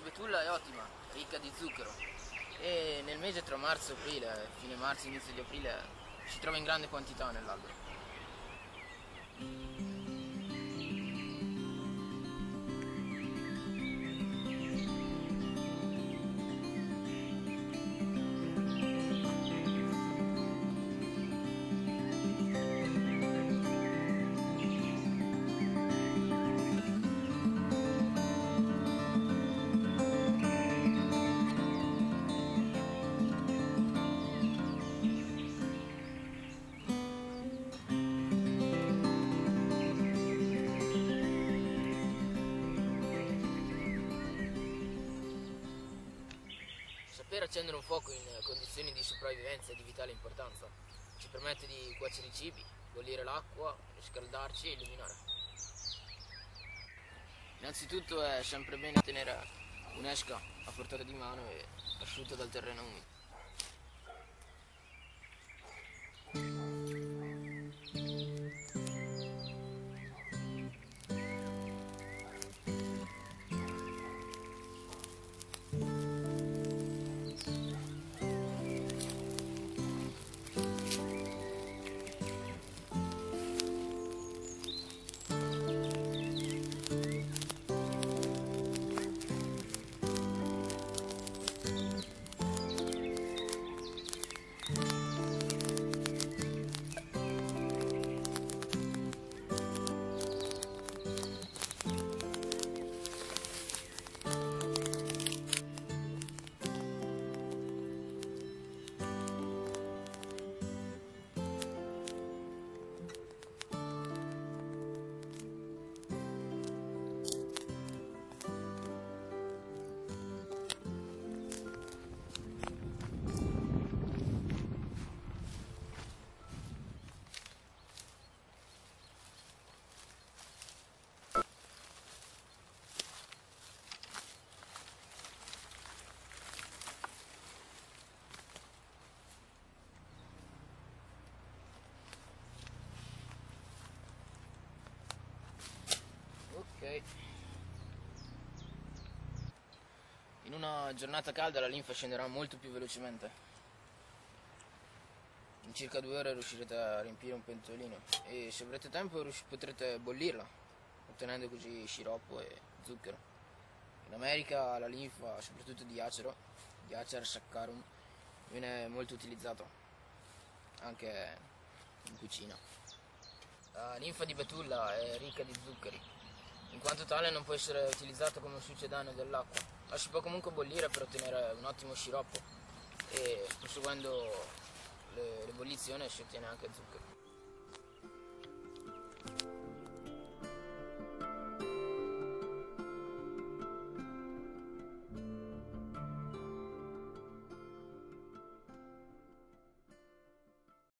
Betulla è ottima, ricca di zucchero e nel mese tra marzo e aprile, fine marzo inizio di aprile, si trova in grande quantità nell'albero. Saper accendere un fuoco in condizioni di sopravvivenza è di vitale importanza. Ci permette di cuocere i cibi, bollire l'acqua, riscaldarci e illuminare. Innanzitutto è sempre bene tenere un'esca a portata di mano e asciutta dal terreno umido. In una giornata calda la linfa scenderà molto più velocemente. In circa due ore riuscirete a riempire un pentolino e se avrete tempo potrete bollirla, ottenendo così sciroppo e zucchero. In America la linfa, soprattutto di acero, di Acer saccharum, viene molto utilizzato anche in cucina. La linfa di betulla è ricca di zuccheri, in quanto tale non può essere utilizzato come succedaneo dell'acqua, ma si può comunque bollire per ottenere un ottimo sciroppo e proseguendo le- l'ebollizione si ottiene anche zucchero.